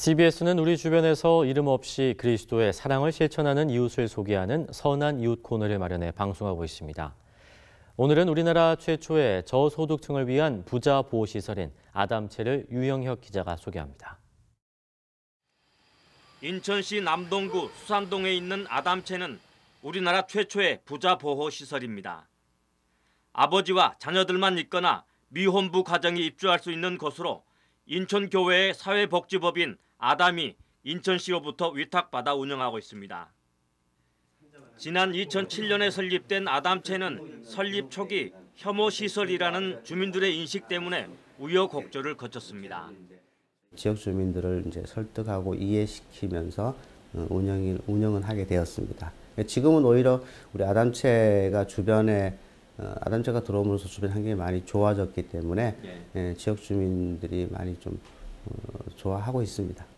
CBS는 우리 주변에서 이름 없이 그리스도의 사랑을 실천하는 이웃을 소개하는 선한 이웃 코너를 마련해 방송하고 있습니다. 오늘은 우리나라 최초의 저소득층을 위한 부자 보호 시설인 아담체를 유영혁 기자가 소개합니다. 인천시 남동구 수산동에 있는 아담체는 우리나라 최초의 부자 보호 시설입니다. 아버지와 자녀들만 있거나 미혼부 가정이 입주할 수 있는 곳으로 인천교회의 사회복지법인 아담이 인천시로부터 위탁받아 운영하고 있습니다. 지난 2007년에 설립된 아담체는 설립 초기 혐오 시설이라는 주민들의 인식 때문에 우여곡절을 거쳤습니다. 지역 주민들을 이제 설득하고 이해시키면서 어, 운영을 하게 되었습니다. 지금은 오히려 우리 아담체가 주변에 어, 아담체가 들어오면서 주변 환경이 많이 좋아졌기 때문에 예, 지역 주민들이 많이 좀 어, 좋아하고 있습니다.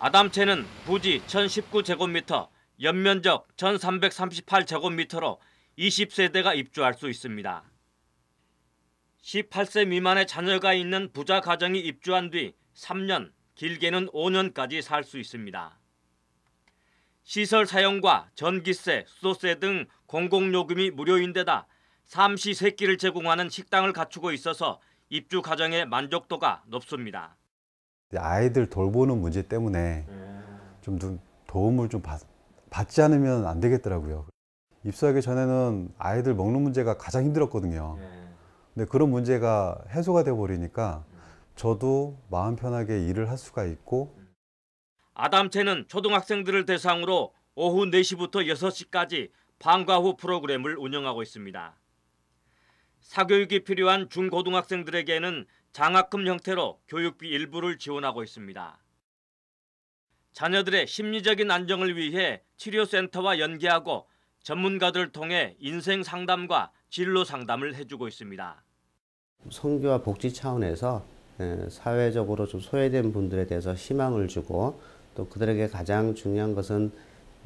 아담체는 부지 1019제곱미터, 연면적 1338제곱미터로 20세대가 입주할 수 있습니다. 18세 미만의 자녀가 있는 부자 가정이 입주한 뒤 3년, 길게는 5년까지 살 수 있습니다. 시설 사용과 전기세, 수도세 등 공공요금이 무료인데다 삼시 세끼를 제공하는 식당을 갖추고 있어서 입주 가정의 만족도가 높습니다. 아이들 돌보는 문제 때문에 좀더 도움을 좀 받, 받지 않으면 안 되겠더라고요. 입사하기 전에는 아이들 먹는 문제가 가장 힘들었거든요. 근데 그런 문제가 해소가 돼 버리니까 저도 마음 편하게 일을 할 수가 있고 아담체는 초등학생들을 대상으로 오후 4시부터 6시까지 방과 후 프로그램을 운영하고 있습니다. 사교육이 필요한 중고등학생들에게는 장학금 형태로 교육비 일부를 지원하고 있습니다. 자녀들의 심리적인 안정을 위해 치료센터와 연계하고 전문가들을 통해 인생 상담과 진로 상담을 해주고 있습니다. 성교와 복지 차원에서 예, 사회적으로 좀 소외된 분들에 대해서 희망을 주고 또 그들에게 가장 중요한 것은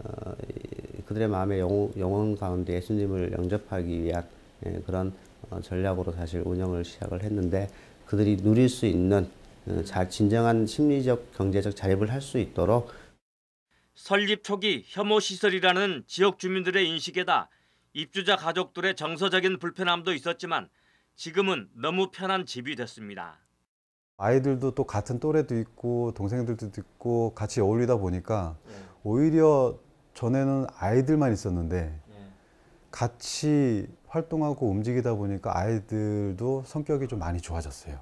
어, 이- 그들의 마음의 영혼 가운데 예수님을 영접하기 위한 예, 그런 어, 전략으로 사실 운영을 시작을 했는데 그들이 누릴 수 있는 어, 자, 진정한 심리적 경제적 자립을 할 수 있도록 설립 초기 혐오 시설이라는 지역 주민들의 인식에다 입주자 가족들의 정서적인 불편함도 있었지만 지금은 너무 편한 집이 됐습니다. 아이들도 또 같은 또래도 있고 동생들도 있고 같이 어울리다 보니까 오히려 전에는 아이들만 있었는데 같이 활동하고 움직이다 보니까 아이들도 성격이 좀 많이 좋아졌어요.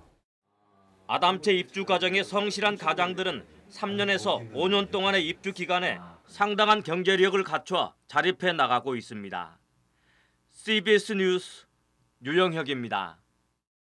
아담체 입주 과정의 성실한 가장들은 3년에서 5년 동안의 입주 기간에 상당한 경제력을 갖춰 자립해 나가고 있습니다. CBS 뉴스 유영혁입니다.